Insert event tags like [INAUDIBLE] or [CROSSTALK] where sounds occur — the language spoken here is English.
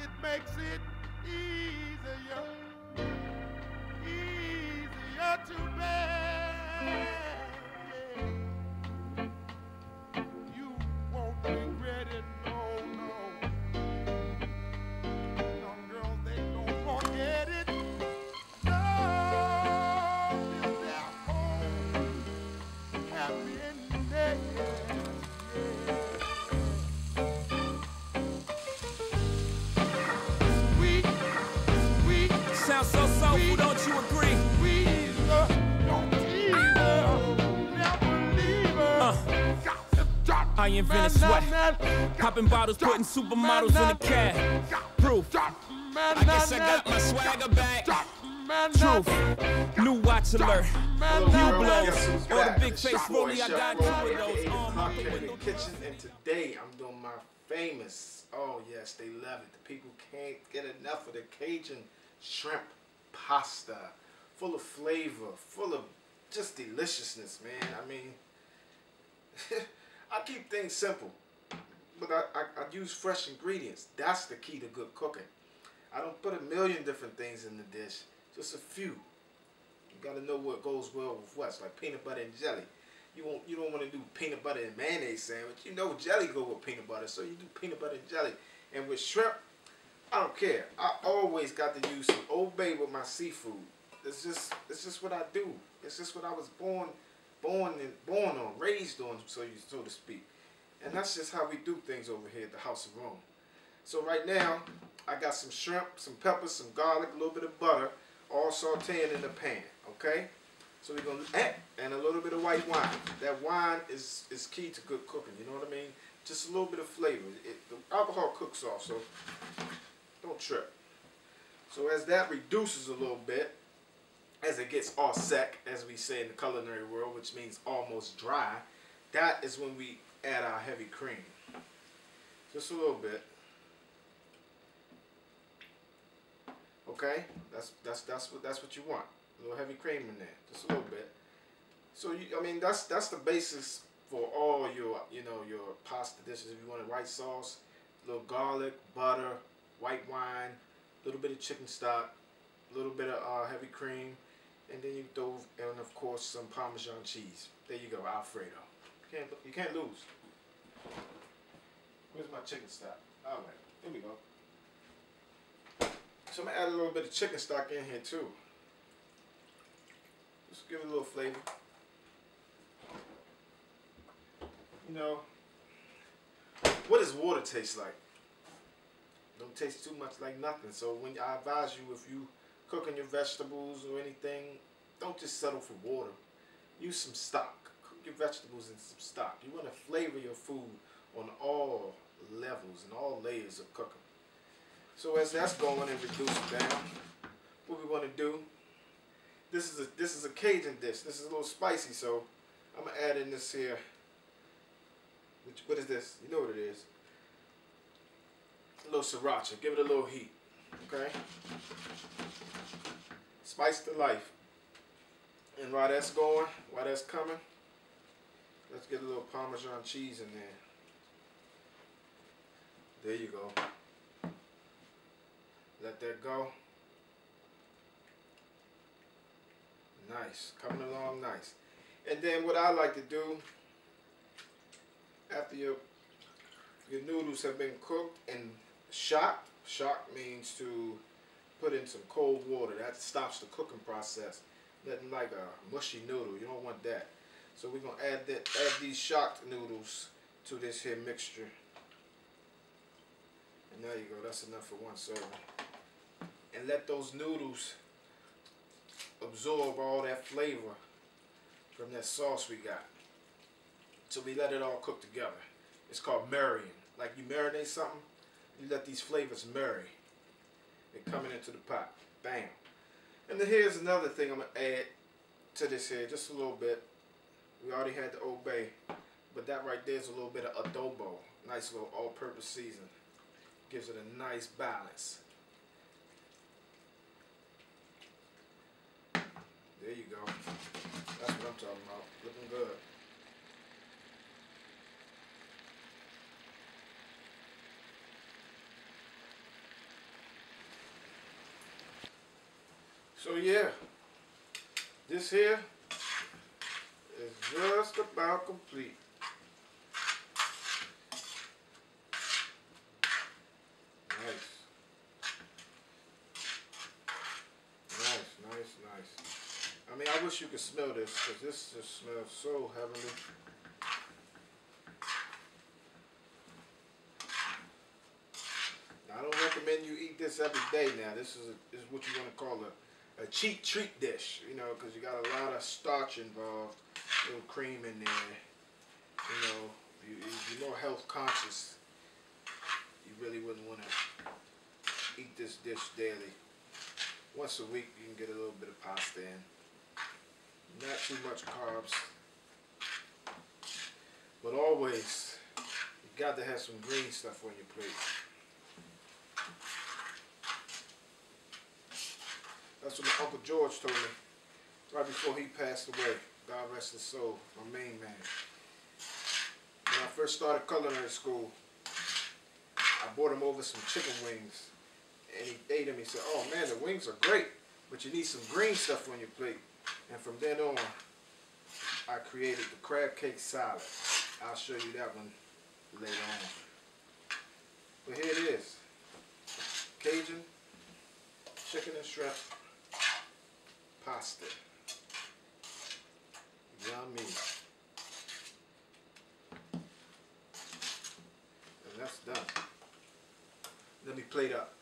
it makes it easier, easier to bear. I invented sweat. Popping bottles, putting supermodels in the cab. Proof. I guess I got my swagger back. Truth. New watch alert. Man, New now, blows. Guess who's Or the big It's face your boy, rollie, I got two of those. the Um, Cock out the in the kitchen, and today I'm doing my famous. Oh yes, they love it. The people can't get enough of the Cajun shrimp pasta, full of flavor, full of just deliciousness, man. I mean, I [LAUGHS] keep things simple, but I, I, I use fresh ingredients. That's the key to good cooking. I don't put a million different things in the dish, just a few. You gotta know what goes well with what's like peanut butter and jelly. You won't you don't want to do peanut butter and mayonnaise sandwich. You know jelly go with peanut butter, so you do peanut butter and jelly. And with shrimp, I don't care. I always got to use some Old Bay with my seafood. It's just it's just what I do. It's just what I was born born and born on, raised on, so you so to speak. And that's just how we do things over here at the House of Rome. So right now, I got some shrimp, some peppers, some garlic, a little bit of butter, all sauteing in the pan. Okay. So we're gonna and, and a little bit of white wine. That wine is is key to good cooking. You know what I mean? Just a little bit of flavor. It, the alcohol cooks off, so don't trip. So as that reduces a little bit, as it gets all sec, as we say in the culinary world, which means almost dry, that is when we add our heavy cream. Just a little bit. Okay, that's that's that's what that's what you want. A little heavy cream in there, just a little bit. So you, I mean, that's that's the basis for all your you know your pasta dishes. If you want a white sauce, a little garlic, butter, white wine, a little bit of chicken stock, a little bit of uh, heavy cream, and then you throw and of course some Parmesan cheese. There you go, Alfredo. You can't you can't lose. Where's my chicken stock? All right, here we go. So I'm gonna add a little bit of chicken stock in here too. Just give it a little flavor. You know, what does water taste like? Don't taste too much like nothing. So when I advise you, if you cooking your vegetables or anything, don't just settle for water. Use some stock. Cook your vegetables in some stock. You want to flavor your food on all levels and all layers of cooking. So as that's going and reducing down, what we want to do, this is a this is a Cajun dish. This is a little spicy, so I'm gonna add in this here. Which, what is this? You know what it is. A little sriracha. Give it a little heat. Okay. Spice to life. And while that's going, while that's coming, let's get a little Parmesan cheese in there. There you go. Let that go. Nice. Coming along nice. And then what I like to do after your your noodles have been cooked and shocked, shocked means to put in some cold water. That stops the cooking process. Nothing like a mushy noodle. You don't want that. So we're gonna add that add these shocked noodles to this here mixture. And there you go, that's enough for one serving. And let those noodles absorb all that flavor from that sauce we got. So we let it all cook together. It's called marrying. Like you marinate something, you let these flavors marry. They're coming into the pot. Bam. And then here's another thing I'm gonna add to this here, just a little bit. We already had the Old Bay, but that right there is a little bit of adobo. Nice little all-purpose season. Gives it a nice balance. There you go. That's what I'm talking about. Looking good. So yeah, this here is just about complete. Nice. Nice, nice, nice. I mean, I wish you could smell this because this just smells so heavenly. I don't recommend you eat this every day. Now, this is, a, this is what you want to call a, a cheap treat dish, you know, because you got a lot of starch involved, a little cream in there. You know, if, you, if you're more health conscious, you really wouldn't want to eat this dish daily. Once a week, you can get a little bit of pasta in. Not too much carbs. But always, you got to have some green stuff on your plate. That's what my Uncle George told me right before he passed away. God rest his soul, my main man. When I first started culinary school, I brought him over some chicken wings. And he ate them. He said, oh man, the wings are great, but you need some green stuff on your plate. And from then on, I created the crab cake salad. I'll show you that one later on. But here it is. Cajun, chicken and shrimp, pasta. Yummy. And that's done. Let me plate up.